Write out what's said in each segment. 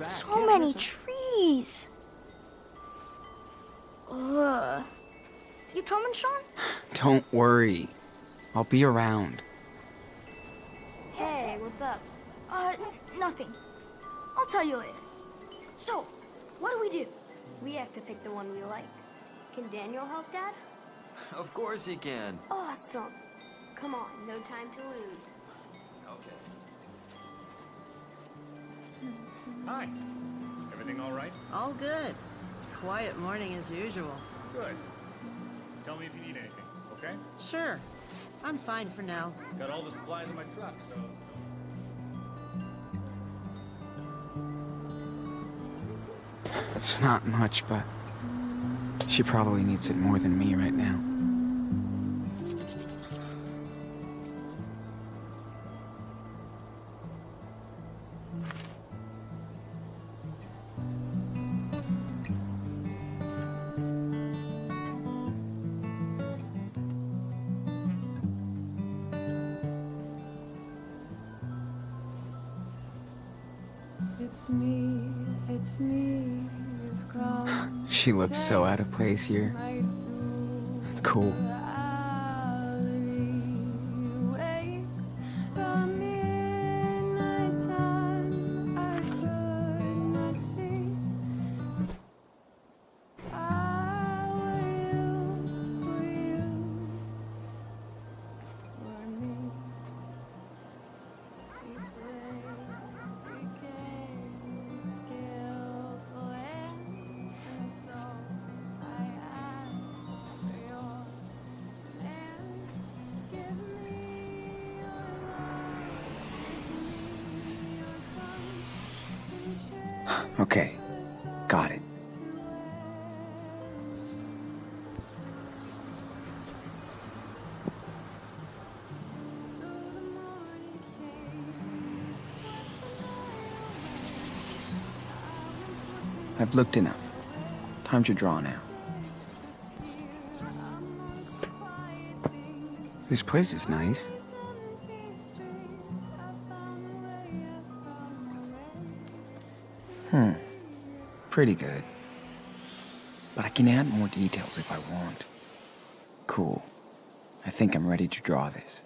back. So many trees. Ugh. You coming, Sean? Don't worry. I'll be around. Hey, what's up? Uh, n- nothing. I'll tell you later. So, what do we do? We have to pick the one we like. Can Daniel help, Dad? Of course he can. Awesome. Come on, no time to lose. Okay. Hi. Everything all right? All good. Quiet morning as usual. Good. Tell me if you need anything, okay? Sure. I'm fine for now. Got all the supplies in my truck, so. It's not much, but she probably needs it more than me right now. So out of place here. Cool. Okay, got it. I've looked enough. Time to draw now. This place is nice. Hmm. Pretty good. But I can add more details if I want. Cool. I think I'm ready to draw this.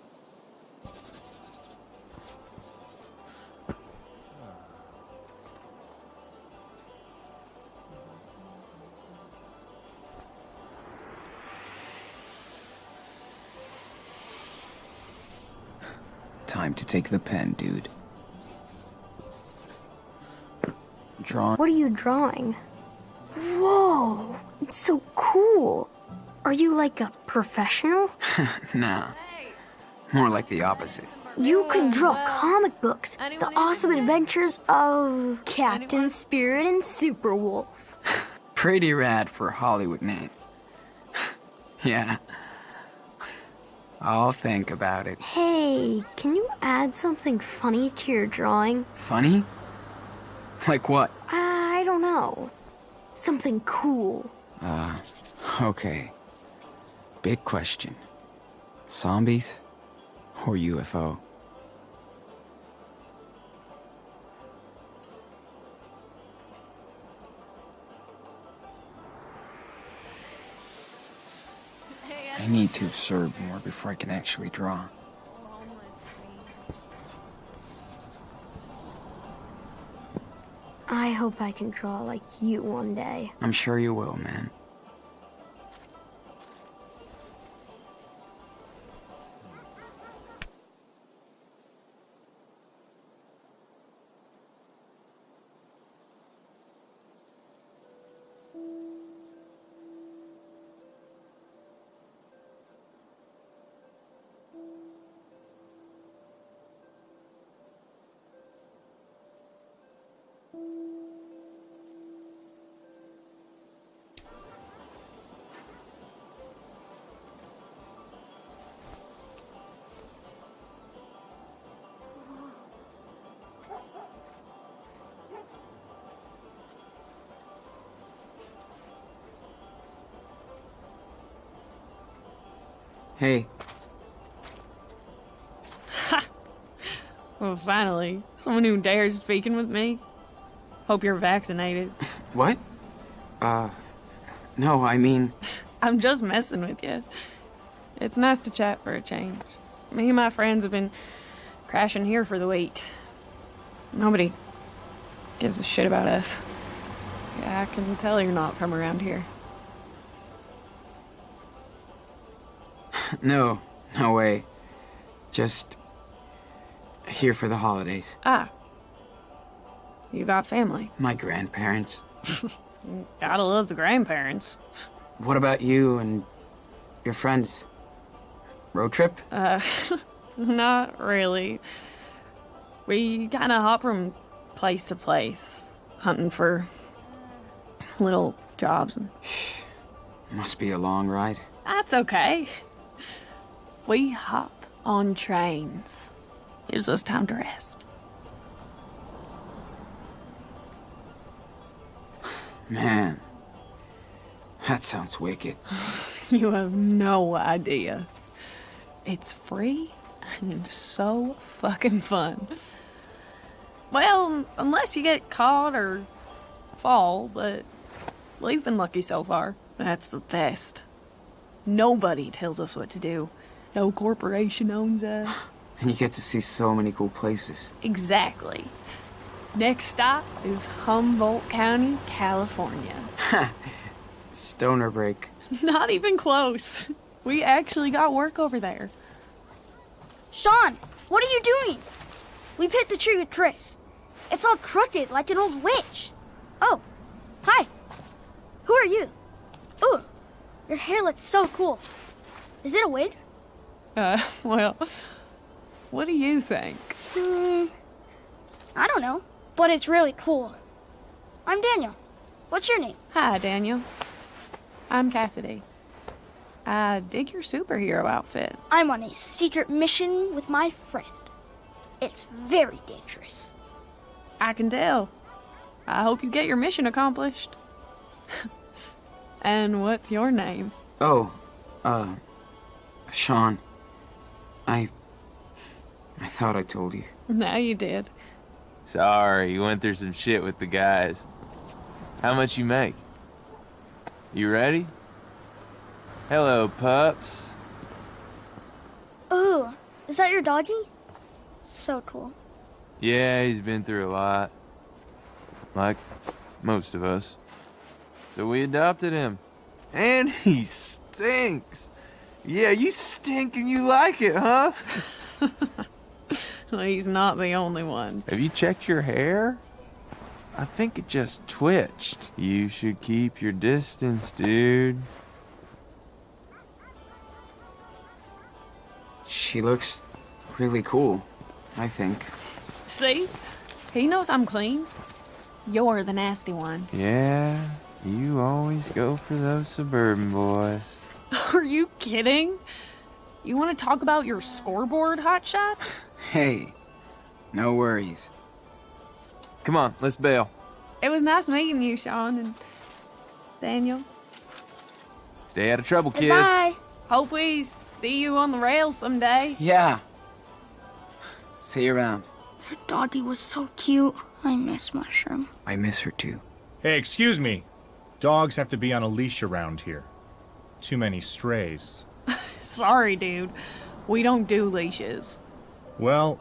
Time to take the pen, dude. Draw. What are you drawing? Whoa, it's so cool. Are you like a professional? Nah. More like the opposite. You could draw comic books, the awesome adventures of Captain Spirit and Super Wolf. Pretty rad for a Hollywood name. yeah. I'll think about it. Hey, can you add something funny to your drawing? Funny? Like what? I don't know. Something cool. Uh, okay. Big question. Zombies or UFO? I need to observe more before I can actually draw. I hope I can draw like you one day. I'm sure you will, man. Well, finally, someone who dares speaking with me. Hope you're vaccinated. What? Uh, no, I mean, I'm just messing with you. It's nice to chat for a change. Me and my friends have been crashing here for the week. Nobody gives a shit about us. Yeah, I can tell you're not from around here. no, no way. Just here for the holidays. Ah. You got family. My grandparents. Gotta love the grandparents. What about you and your friends? Road trip? Uh, not really. We kind of hop from place to place, hunting for little jobs. And Must be a long ride. that's okay. We hop on trains. Gives us time to rest. Man, that sounds wicked. You have no idea. It's free and so fucking fun. Well, unless you get caught or fall, but we've been lucky so far. That's the best. Nobody tells us what to do. No corporation owns us. And you get to see so many cool places. Exactly. Next stop is Humboldt County, California. Stoner break. Not even close. We actually got work over there. Sean, what are you doing? We picked the tree with Chris. It's all crooked like an old witch. Oh, hi. Who are you? Ooh, your hair looks so cool. Is it a wig? Uh, well, what do you think? Hmm, I don't know, but it's really cool. I'm Daniel. What's your name? Hi, Daniel. I'm Cassidy. I dig your superhero outfit. I'm on a secret mission with my friend. It's very dangerous. I can tell. I hope you get your mission accomplished. and what's your name? Oh, uh, Sean. I. I thought I told you. Now you did. Sorry, you went through some shit with the guys. How much you make? You ready? Hello, pups. Ooh, is that your doggy? So cool. Yeah, he's been through a lot. Like most of us. So we adopted him. And he stinks. Yeah, you stink and you like it, huh? Well, He's not the only one. Have you checked your hair? I think it just twitched. You should keep your distance, dude. She looks really cool, I think. See? He knows I'm clean. You're the nasty one. Yeah, you always go for those suburban boys. Are you kidding? You want to talk about your scoreboard, hotshot? Hey, no worries. Come on, let's bail. It was nice meeting you, Sean and Daniel. Stay out of trouble, kids. Goodbye. Hope we see you on the rails someday. Yeah. See you around. Your doggy was so cute. I miss Mushroom. I miss her too. Hey, excuse me. Dogs have to be on a leash around here. Too many strays. Sorry, dude. We don't do leashes. Well,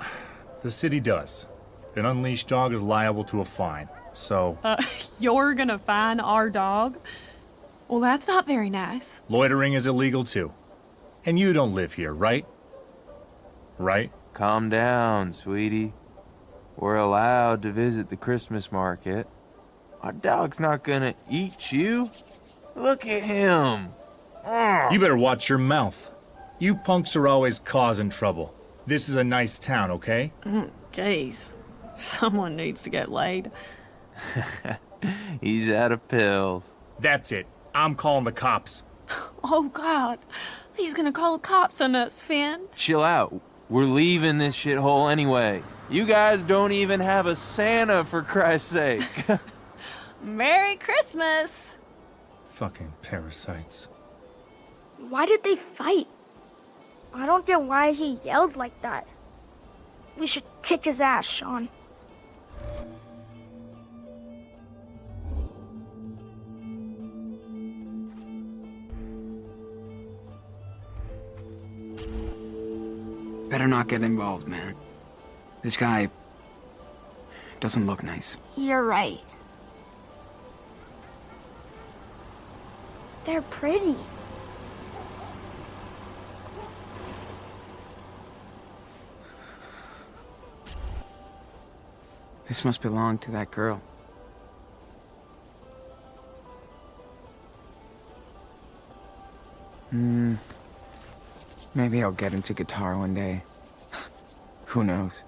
the city does. An unleashed dog is liable to a fine. So, Uh, you're gonna fine our dog? Well, that's not very nice. loitering is illegal too. And you don't live here, right? Right? Calm down, sweetie. We're allowed to visit the Christmas market. Our dog's not gonna eat you. Look at him. You better watch your mouth. You punks are always causing trouble. This is a nice town, okay? Mm-hmm. Jeez. Someone needs to get laid. He's out of pills. That's it. I'm calling the cops. Oh, God. He's gonna call the cops on us, Finn. Chill out. We're leaving this shithole anyway. You guys don't even have a Santa, for Christ's sake. Merry Christmas! Fucking parasites. Why did they fight? I don't get why he yelled like that. We should kick his ass, Sean. Better not get involved, man. This guy doesn't look nice. You're right. They're pretty. This must belong to that girl. Hmm. Maybe I'll get into guitar one day. Who knows?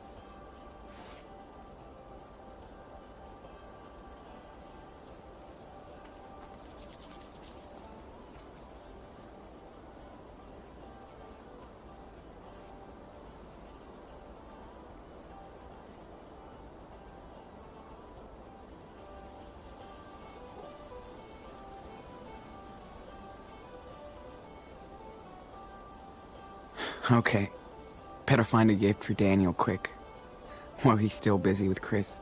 Okay. Better find a gift for Daniel quick. While he's still busy with Chris.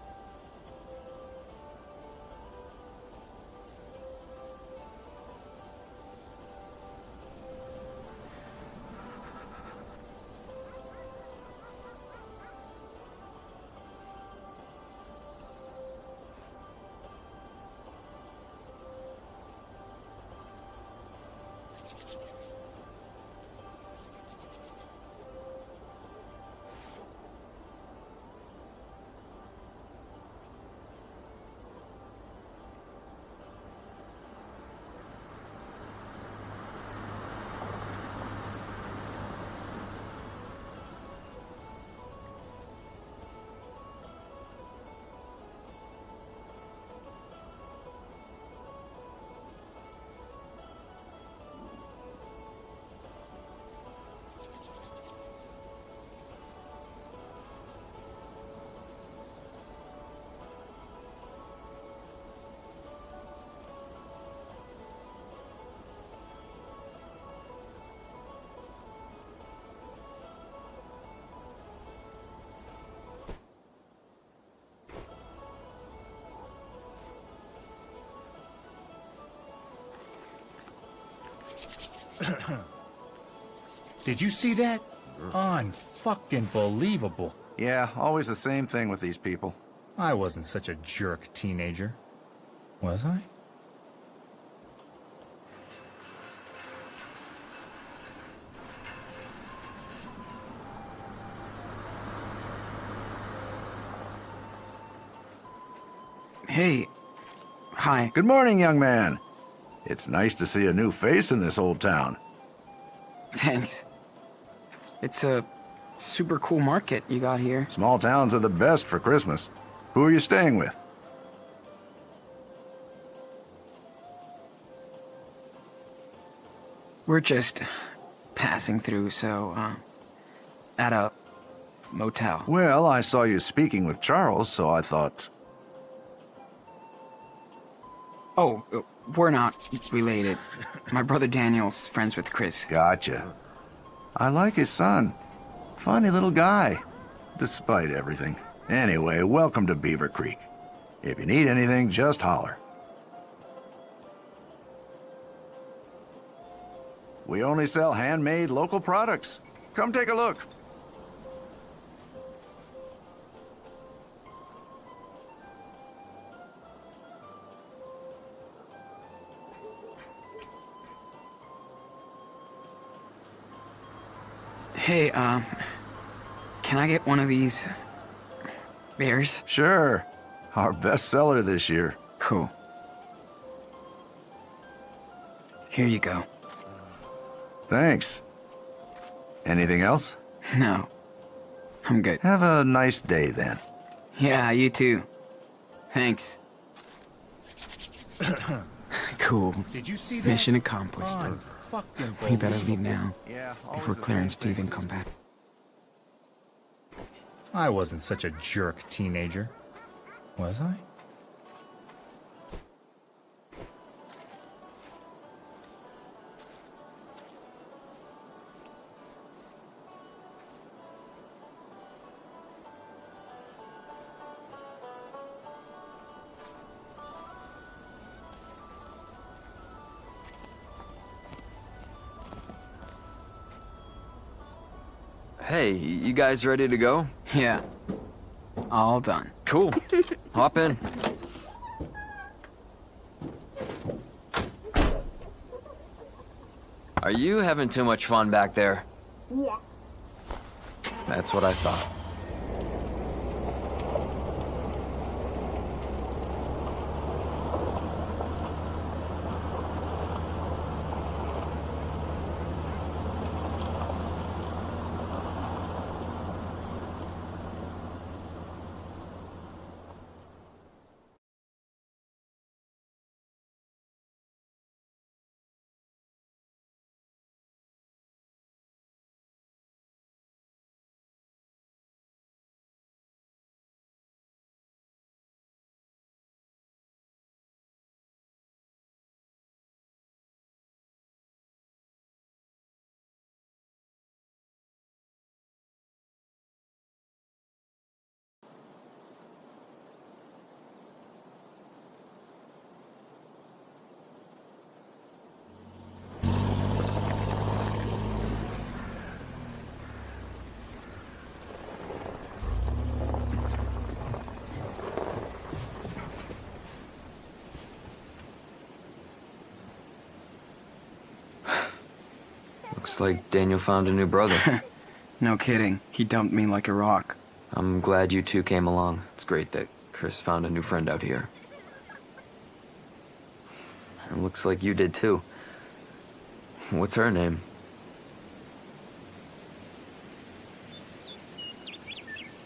Did you see that? Unfucking believable. Yeah, always the same thing with these people. I wasn't such a jerk teenager. Was I? Hey. Hi. Good morning, young man. It's nice to see a new face in this old town. Thanks. It's a super cool market you got here. Small towns are the best for Christmas. Who are you staying with? We're just passing through, so, uh, at a motel. Well, I saw you speaking with Charles, so I thought. Oh, uh, we're not related. My brother Daniel's friends with Chris. Gotcha. I like his son. Funny little guy, despite everything. Anyway, welcome to Beaver Creek. If you need anything, just holler. We only sell handmade local products. Come take a look. Hey, um, can I get one of these beers? Sure. Our best seller this year. Cool. Here you go. Thanks. Anything else? No, I'm good. Have a nice day then. Yeah, you too. Thanks. cool. Did you see that? Mission accomplished. Unfucking We better leave now Yeah, before Claire and Stephen come back. I wasn't such a jerk teenager. Was I? You guys ready to go? Yeah. All done. Cool. Hop in. Are you having too much fun back there? Yeah. That's what I thought. Looks like Daniel found a new brother. No kidding. He dumped me like a rock. I'm glad you two came along. It's great that Chris found a new friend out here. It looks like you did too. What's her name?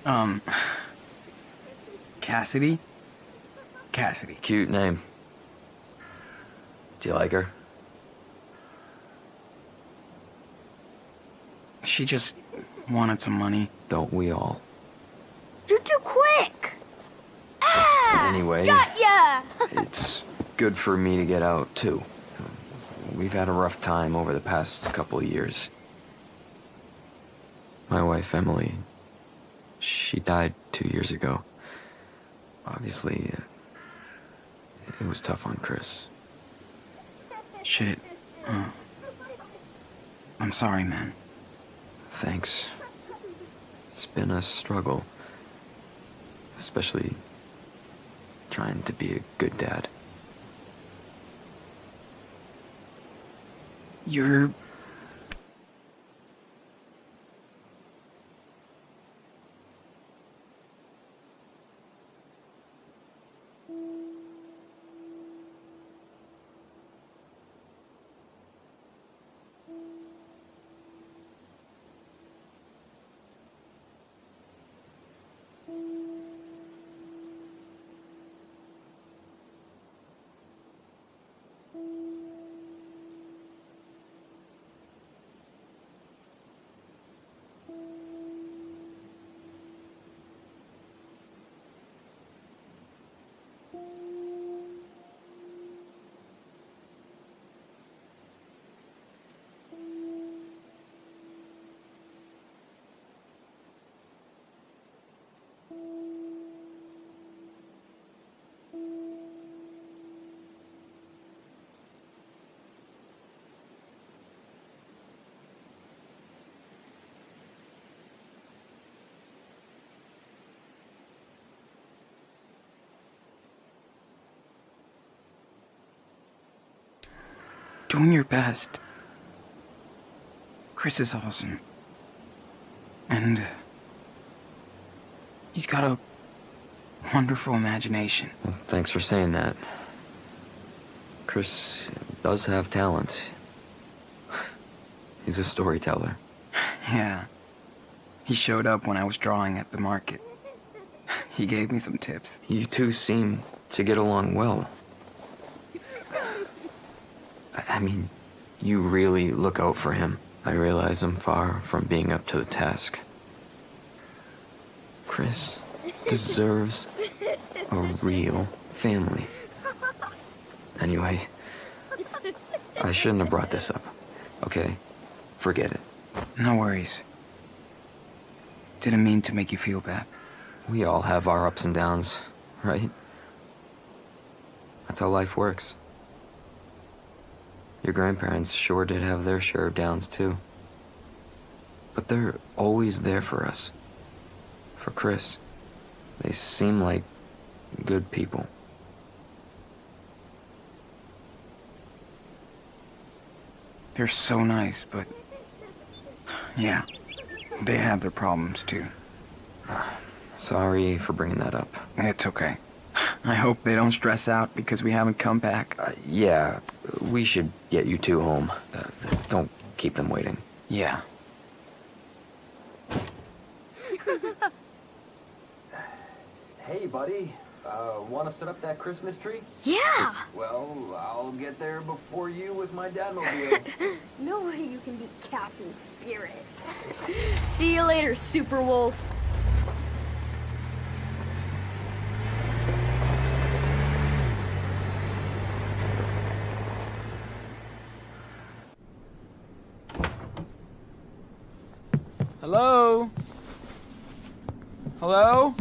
Um. Cassidy? Cassidy. Cute name. Do you like her? She just wanted some money. Don't we all? You're too quick. Ah! Anyway, Got ya! it's good for me to get out too. We've had a rough time over the past couple of years. My wife, Emily, she died two years ago. Obviously, uh, it was tough on Chris. Shit. Uh, I'm sorry, man. Thanks. It's been a struggle. Especially trying to be a good dad. You're. Doing your best. Chris is awesome. And. He's got a wonderful imagination. Well, thanks for saying that. Chris does have talent. He's a storyteller. Yeah. He showed up when I was drawing at the market. He gave me some tips. You two seem to get along well. I- mean, you really look out for him. I realize I'm far from being up to the task. Chris deserves a real family. Anyway, I shouldn't have brought this up. Okay? Forget it. No worries. Didn't mean to make you feel bad. We all have our ups and downs, right? That's how life works. Your grandparents sure did have their share of downs, too. But they're always there for us. For Chris. They seem like good people. They're so nice, but. Yeah. They have their problems too. Sorry for bringing that up. It's okay. I hope they don't stress out because we haven't come back. Uh, yeah, we should get you two home. Uh, don't keep them waiting. Yeah. Hey, buddy. Uh, want to set up that Christmas tree? Yeah! Well, I'll get there before you with my dadmobile. No way you can beat Captain Spirit. See you later, Super Wolf. Hello?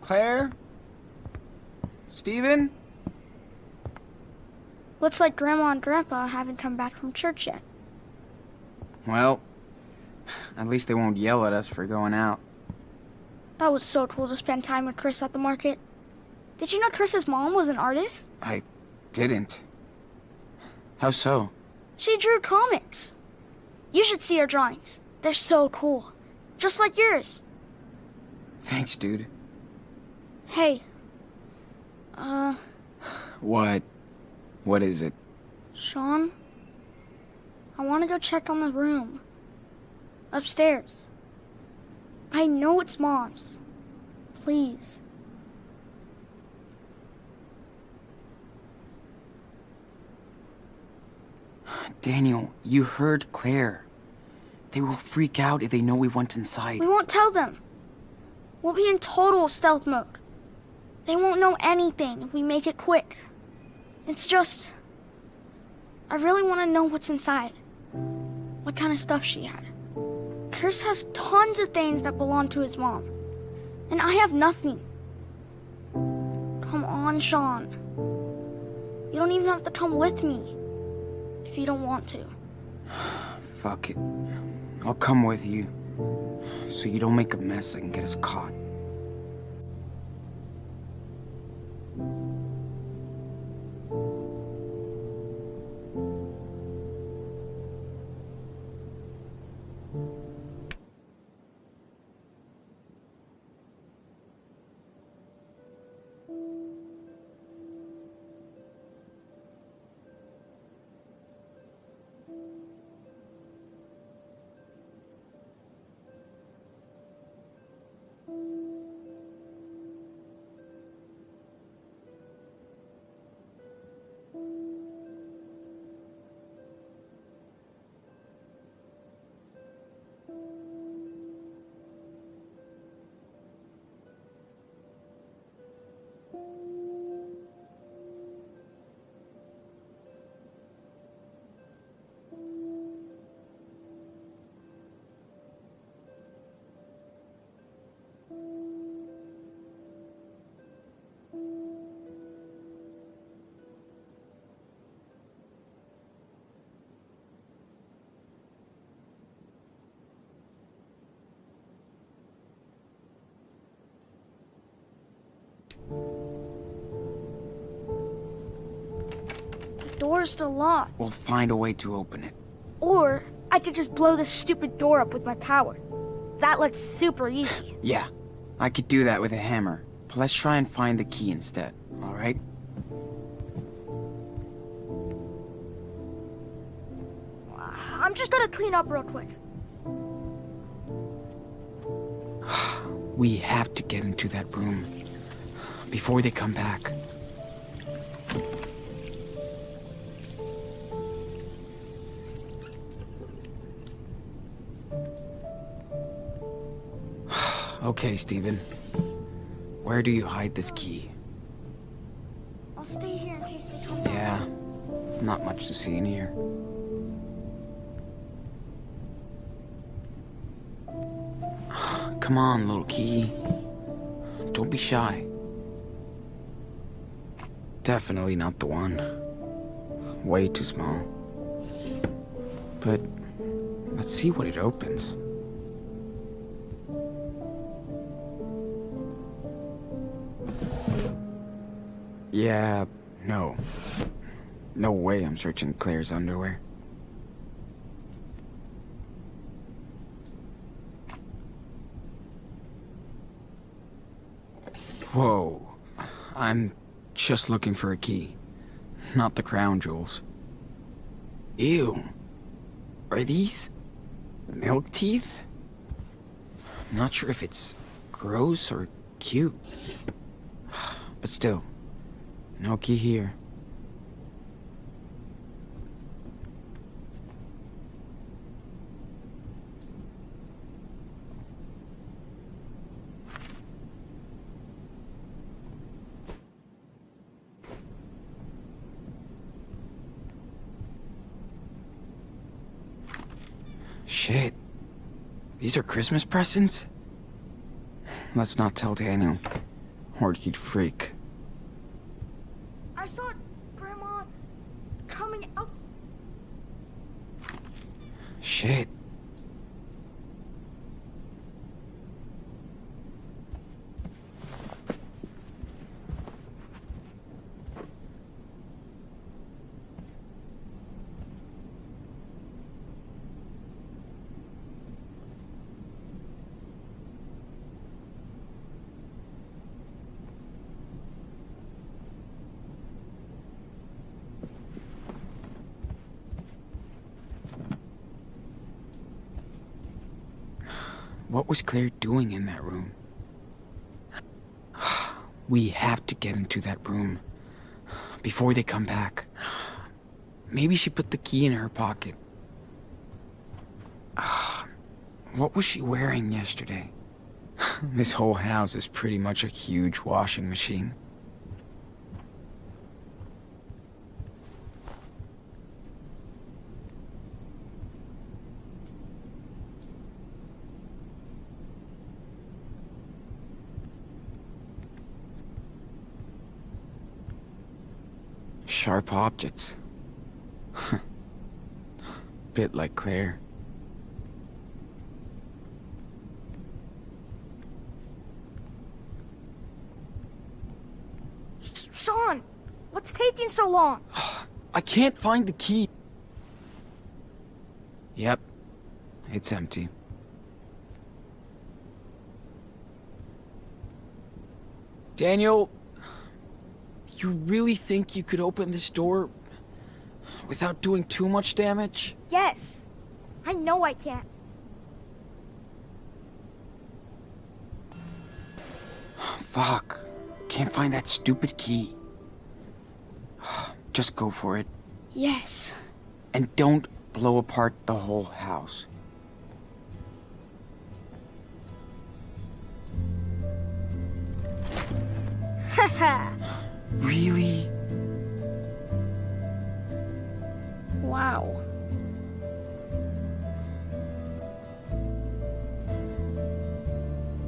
Claire? Stephen? Looks like Grandma and Grandpa haven't come back from church yet. Well, at least they won't yell at us for going out. That was so cool to spend time with Chris at the market. Did you know Chris's mom was an artist? I didn't. How so? She drew comics. You should see her drawings. They're so cool. Just like yours. Thanks, dude. Hey. Uh, What? What is it? Sean? I want to go check on the room. Upstairs. I know it's Mom's. Please. Daniel, you heard Claire. They will freak out if they know we went inside. We won't tell them. We'll be in total stealth mode. They won't know anything if we make it quick. It's just. I really want to know what's inside. What kind of stuff she had. Chris has tons of things that belong to his mom. And I have nothing. Come on, Sean. You don't even have to come with me. If you don't want to. Fuck it. I'll come with you. So you don't make a mess and get us caught. Door's still locked. We'll find a way to open it. Or I could just blow this stupid door up with my power. That looks super easy. Yeah, I could do that with a hammer. But let's try and find the key instead, alright? I'm just gonna clean up real quick. We have to get into that room before they come back. Okay, Stephen. Where do you hide this key? I'll stay here in case they come back. Yeah, not much to see in here. Come on, little key. Don't be shy. Definitely not the one. Way too small. But let's see what it opens. Yeah, no. No way I'm searching Claire's underwear. Whoa. I'm just looking for a key. Not the crown jewels. Ew. Are these milk teeth? Not sure if it's gross or cute. But still, no key here. Shit. These are Christmas presents? Let's not tell Daniel. Or he'd freak. I saw Grandma coming out. Shit. What was Claire doing in that room? We have to get into that room before they come back. Maybe she put the key in her pocket. What was she wearing yesterday? This whole house is pretty much a huge washing machine. Objects. Bit like Claire. Sean, what's taking so long? I can't find the key. Yep, it's empty. Daniel, you really think you could open this door without doing too much damage? Yes. I know I can't. Fuck. Can't find that stupid key. Just go for it. Yes. And don't blow apart the whole house. Haha. Really? wow.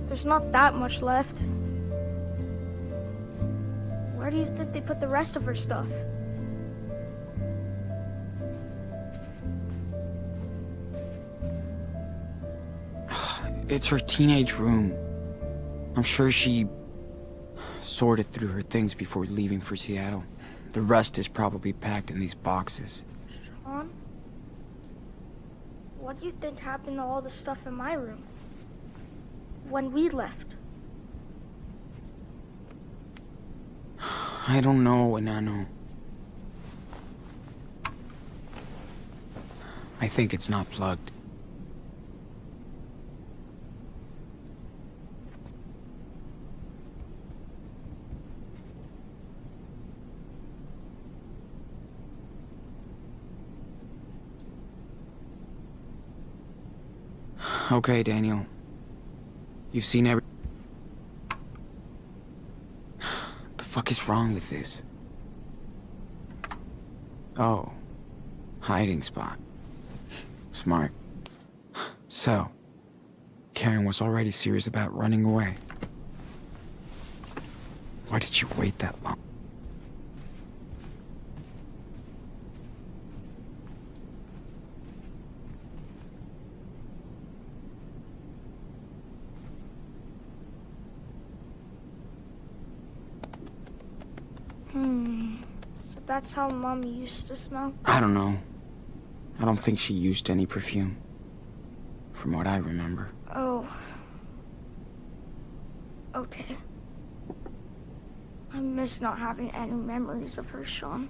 There's not that much left. Where do you think they put the rest of her stuff? It's her teenage room. I'm sure she sorted through her things before leaving for Seattle. The rest is probably packed in these boxes. Sean? What do you think happened to all the stuff in my room? When we left? I don't know, Enano. I think it's not plugged. Okay, Daniel. You've seen every... The fuck is wrong with this? Oh. Hiding spot. Smart. So, Karen was already serious about running away. Why did you wait that long? Hmm. So that's how Mom used to smell? I don't know. I don't think she used any perfume. From what I remember. Oh. Okay. I miss not having any memories of her, Sean.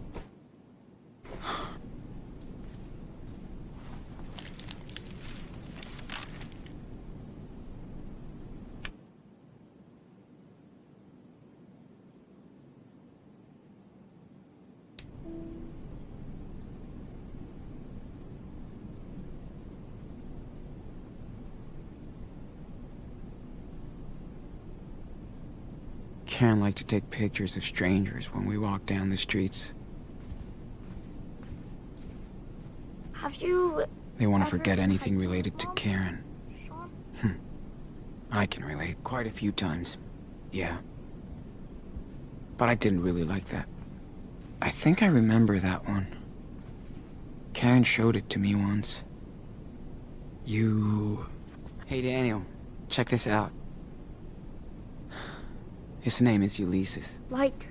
Karen liked to take pictures of strangers when we walked down the streets. Have you... They want to forget anything related to Karen. Sean? Hmm. I can relate quite a few times. Yeah. But I didn't really like that. I think I remember that one. Karen showed it to me once. You... Hey, Daniel. Check this out. His name is Ulysses, Like...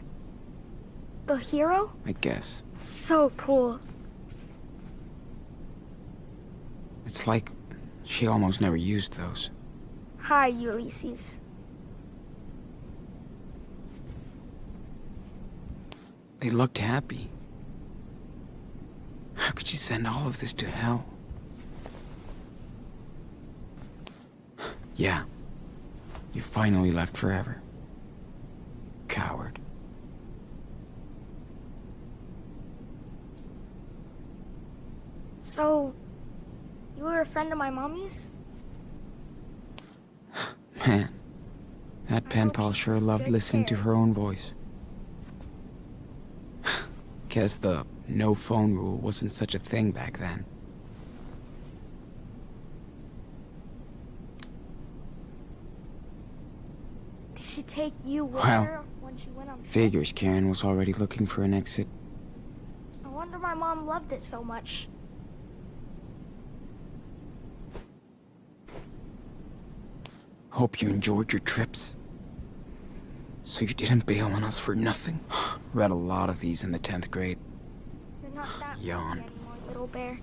The hero? I guess. So cool. It's like she almost never used those. Hi, Ulysses. They looked happy. How could you send all of this to hell? Yeah. You finally left forever. Coward. So... You were a friend of my mommy's? Man. That pen pal sure loved listening to her own voice. Guess the no phone rule wasn't such a thing back then. Did she take you with Well, her when she went on? Figures Karen was already looking for an exit. I wonder my mom loved it so much. Hope you enjoyed your trips. So you didn't bail on us for nothing. Read a lot of these in the 10th grade. You're not that Yawn. anymore, little bear.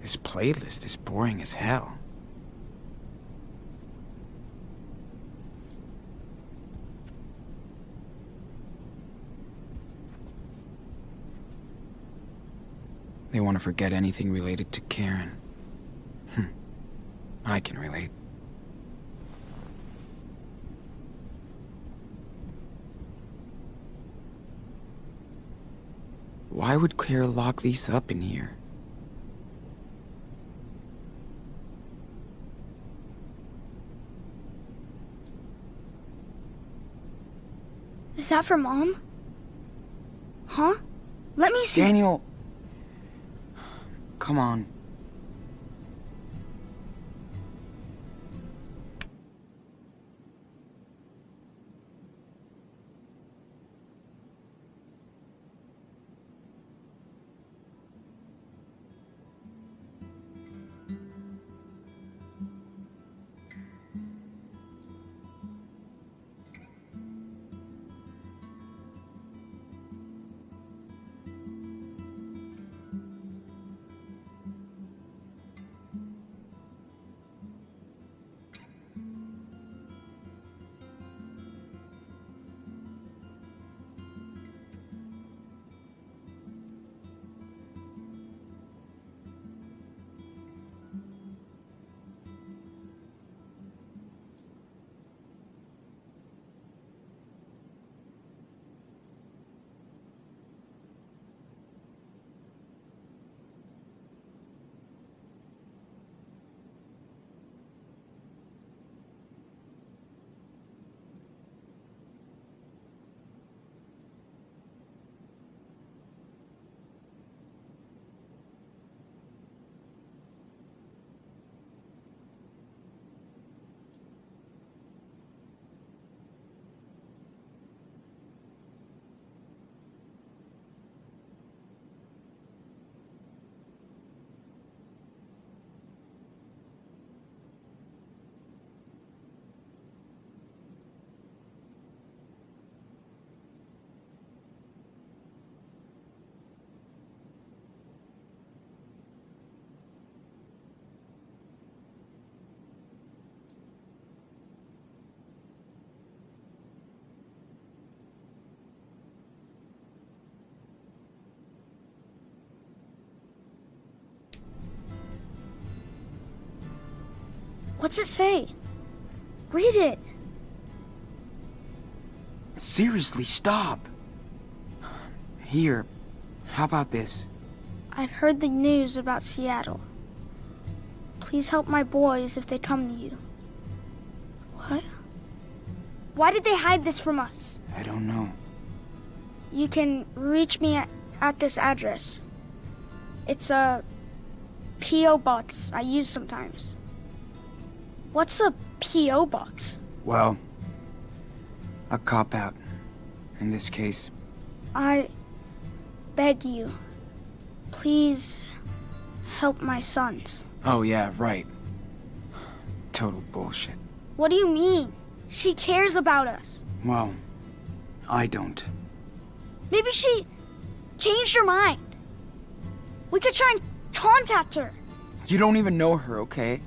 This playlist is boring as hell. They want to forget anything related to Karen. Hmm. I can relate. Why would Claire lock these up in here? Is that for Mom? Huh? Let me see. Daniel! Come on. What's it say? Read it. Seriously, stop. Here, how about this? I've heard the news about Seattle. Please help my boys if they come to you. What? Why did they hide this from us? I don't know. You can reach me at, at this address. It's a P.O. box I use sometimes. What's a P.O. box? Well, a cop out. In this case, I beg you, please help my sons. oh yeah, right. Total bullshit. What do you mean? She cares about us. Well, I don't. Maybe she changed her mind. We could try and contact her. You don't even know her, okay?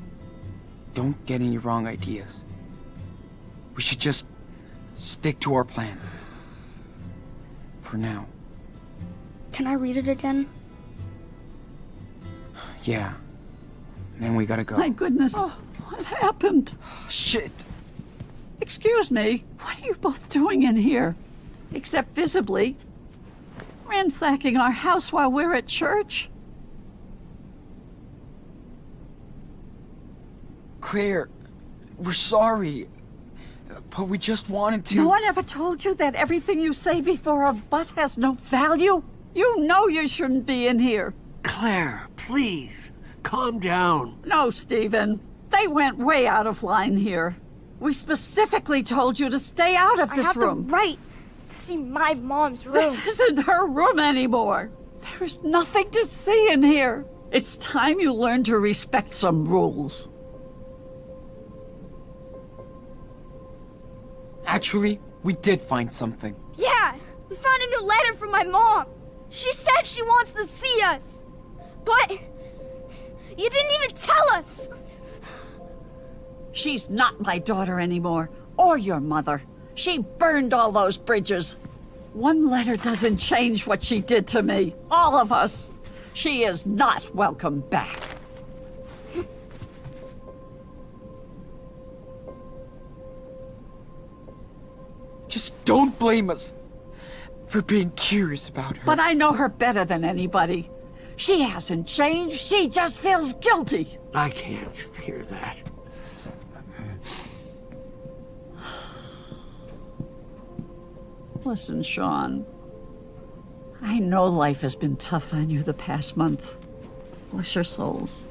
Don't get any wrong ideas. We should just stick to our plan. For now. Can I read it again? Yeah. Then we gotta go. My goodness. Oh, what happened? Shit. Excuse me. What are you both doing in here? Except visibly. Ransacking our house while we're at church? Claire, we're sorry. But we just wanted to. No one ever told you that everything you say before a butt has no value? You know you shouldn't be in here. Claire, please, calm down. No, Stephen. They went way out of line here. We specifically told you to stay out of I this have room. the right to see my mom's room. This isn't her room anymore. There is nothing to see in here. It's time you learn to respect some rules. Actually, we did find something. Yeah, we found a new letter from my mom. She said she wants to see us. But you didn't even tell us. She's not my daughter anymore, or your mother. She burned all those bridges. One letter doesn't change what she did to me. All of us. She is not welcome back. Just don't blame us for being curious about her. But I know her better than anybody. She hasn't changed. She just feels guilty. I can't hear that. Listen, Sean. I know life has been tough on you the past month. Bless your souls.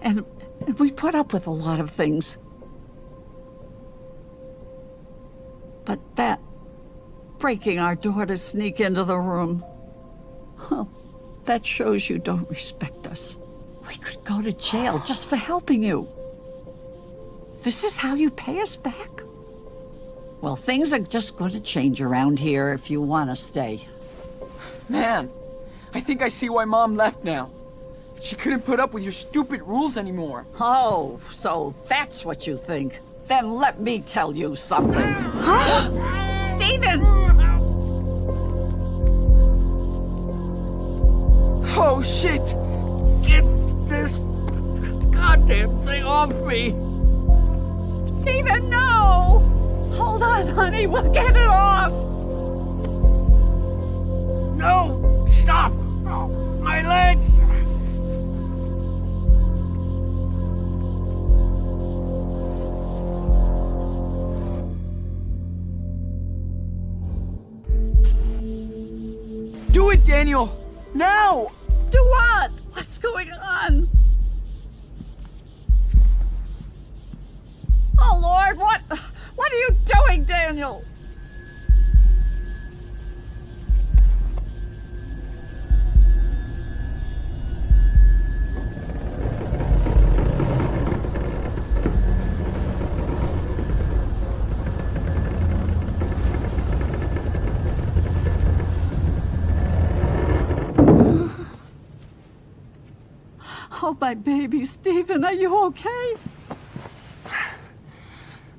And, and we put up with a lot of things. But that breaking our door to sneak into the room, well, that shows you don't respect us. We could go to jail just for helping you. This is how you pay us back? Well, things are just going to change around here if you want to stay. Man, I think I see why Mom left now. She couldn't put up with your stupid rules anymore. Oh, so that's what you think. Then let me tell you something. Huh? Stephen! Oh, shit! Get this goddamn thing off me! Stephen, no! Hold on, honey, we'll get it off! No! Stop! Oh, my legs! It, Daniel! Now! Do what? What's going on? Oh, Lord, what... What are you doing, Daniel? My baby, Stephen, are you okay?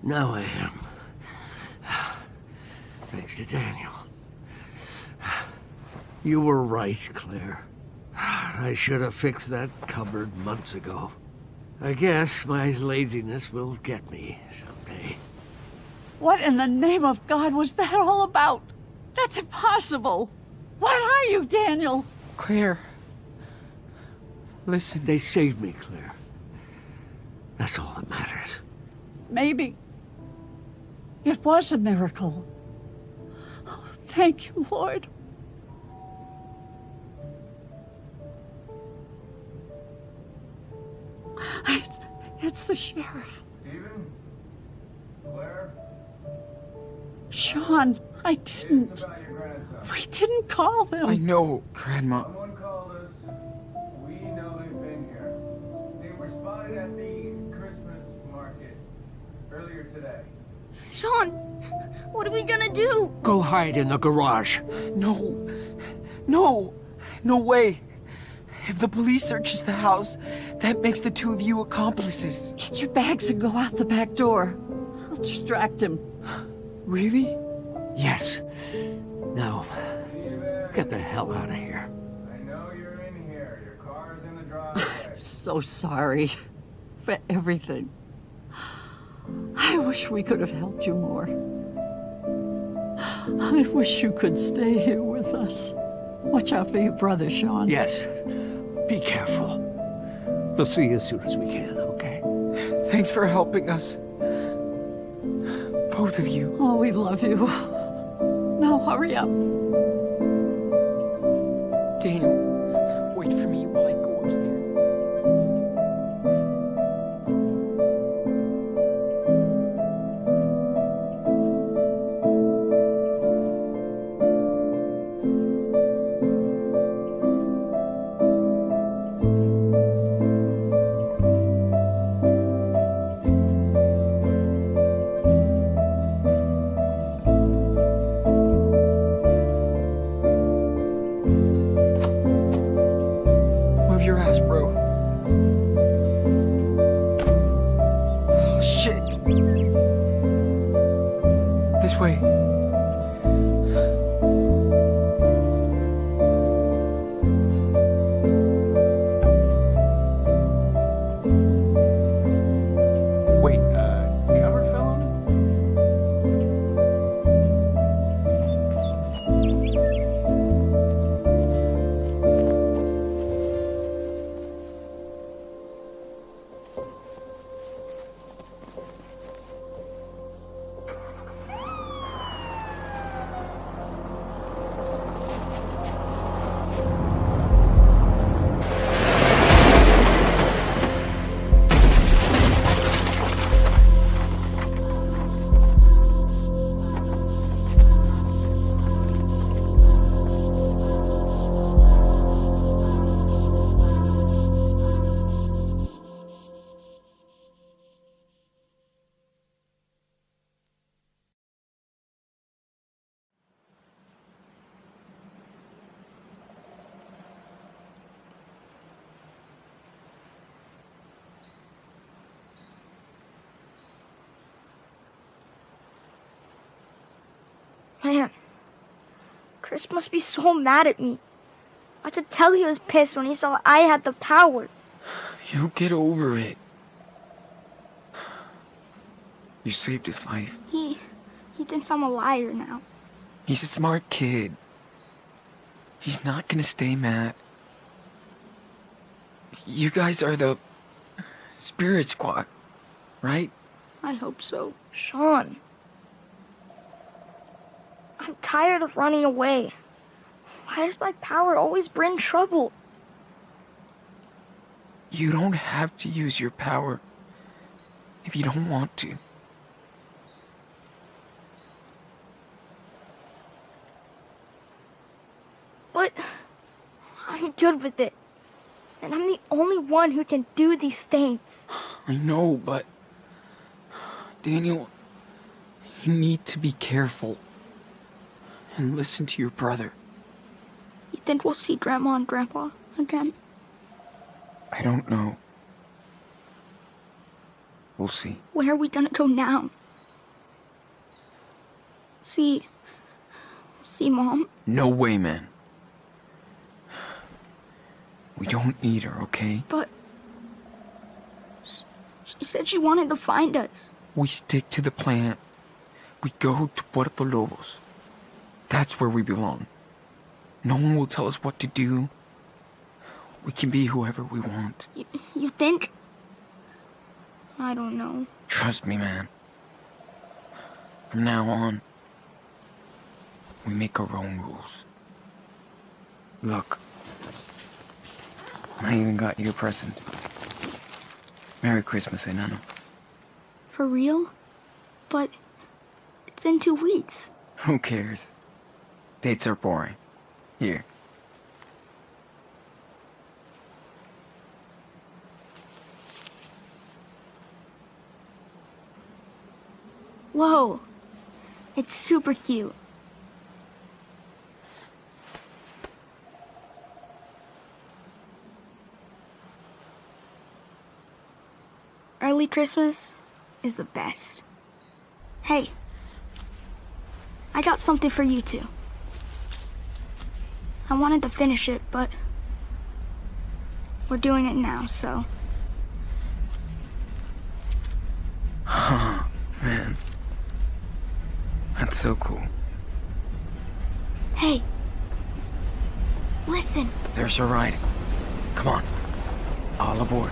Now I am. Thanks to Daniel. You were right, Claire. I should have fixed that cupboard months ago. I guess my laziness will get me someday. What in the name of God was that all about? That's impossible. What are you, Daniel? Claire. Listen. They saved me, Claire. That's all that matters. Maybe. It was a miracle. Oh, thank you, Lord. It's, it's the sheriff. Stephen? Claire? Sean, I didn't. We didn't call them. I know, Grandma. Were at the Christmas market earlier today. Sean, what are we gonna do? Go hide in the garage. No. No. No way. If the police searches the house, that makes the two of you accomplices. Get your bags and go out the back door. I'll distract him. Really? Yes. No. get the hell out of here. I know you're in here. Your car's in the driveway. I'm so sorry for everything. I wish we could have helped you more. I wish you could stay here with us. Watch out for your brother, Sean. Yes. Be careful. We'll see you as soon as we can, okay? Thanks for helping us. Both of you. Oh, we love you. Now hurry up. Daniel, Man, Chris must be so mad at me. I could tell he was pissed when he saw I had the power. You get over it. You saved his life. He he thinks I'm a liar now. He's a smart kid. He's not gonna stay mad. You guys are the Spirit Squad, right? I hope so. Sean. I'm tired of running away. Why does my power always bring trouble? You don't have to use your power if you don't want to. But I'm good with it. And I'm the only one who can do these things. I know, but. Daniel, you need to be careful. And listen to your brother. You think we'll see Grandma and Grandpa again? I don't know. We'll see. Where are we gonna go now? See. See Mom? No way, man. We don't need her, okay? But. She said she wanted to find us. We stick to the plan. We go to Puerto Lobos. That's where we belong. No one will tell us what to do. We can be whoever we want. You, you think? I don't know. Trust me, man. From now on, we make our own rules. Look, I even got you a present. Merry Christmas, Enano. For real? But it's in two weeks. Who cares? Dates are boring. Here. Whoa. It's super cute. Early Christmas is the best. Hey, I got something for you too. I wanted to finish it, but we're doing it now, so. Huh, man. That's so cool. Hey, listen. There's a ride. Come on. All aboard.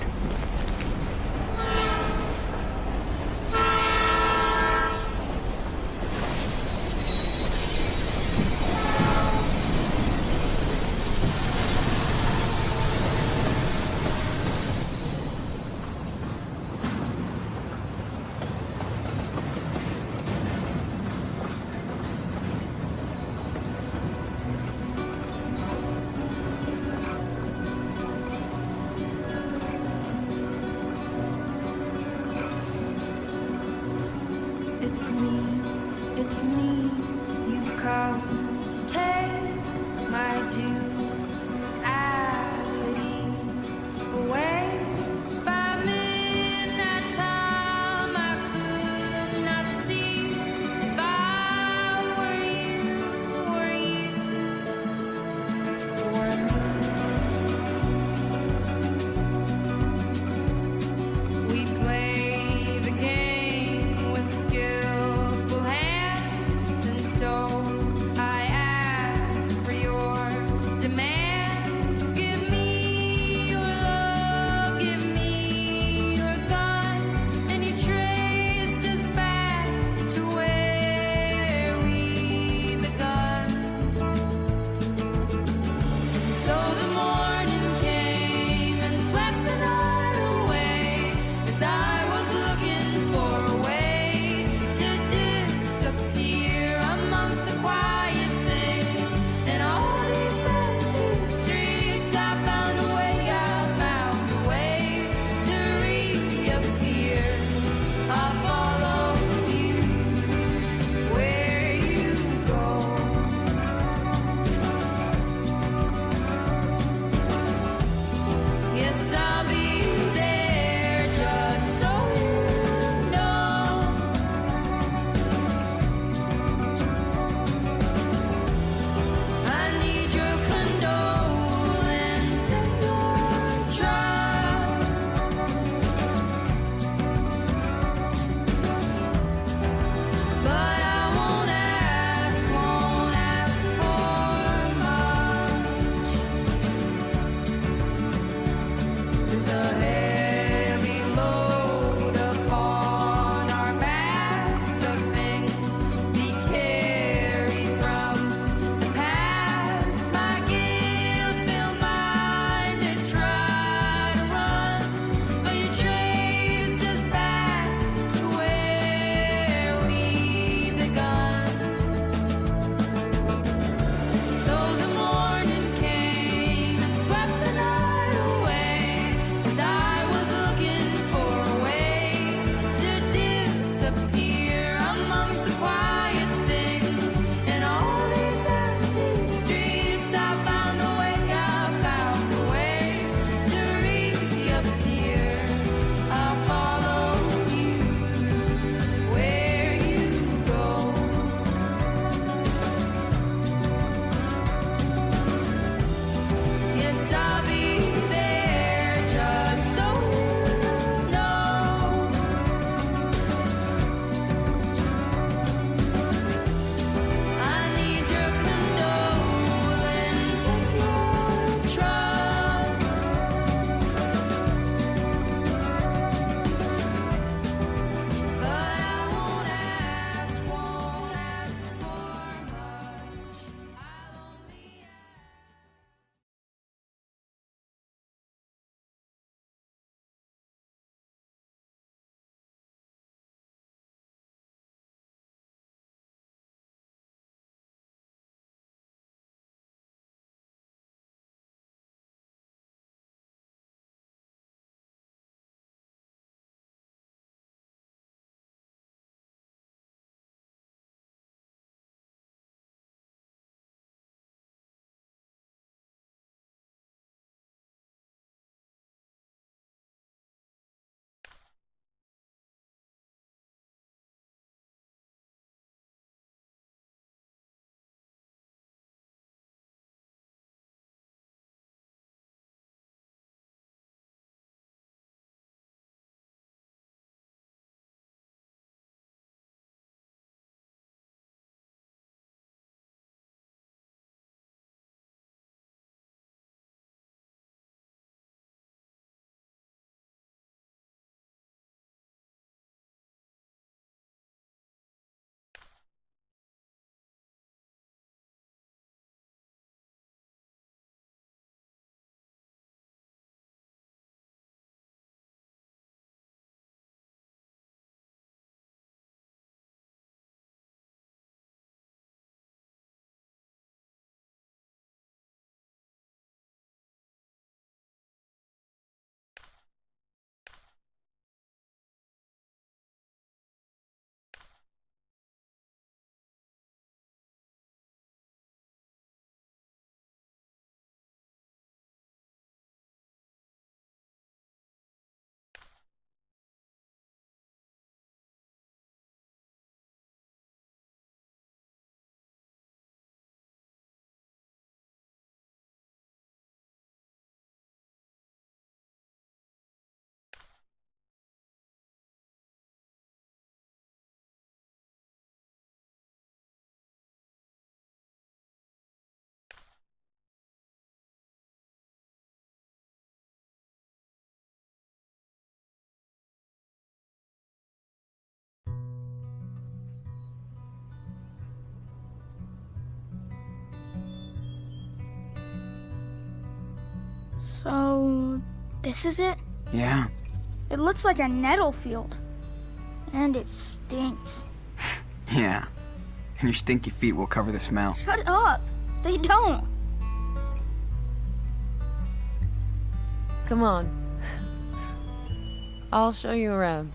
So, this is it? Yeah. It looks like a nettle field. And it stinks. Yeah. And your stinky feet will cover the smell. Shut up. They don't. Come on. I'll show you around.